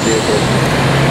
dele.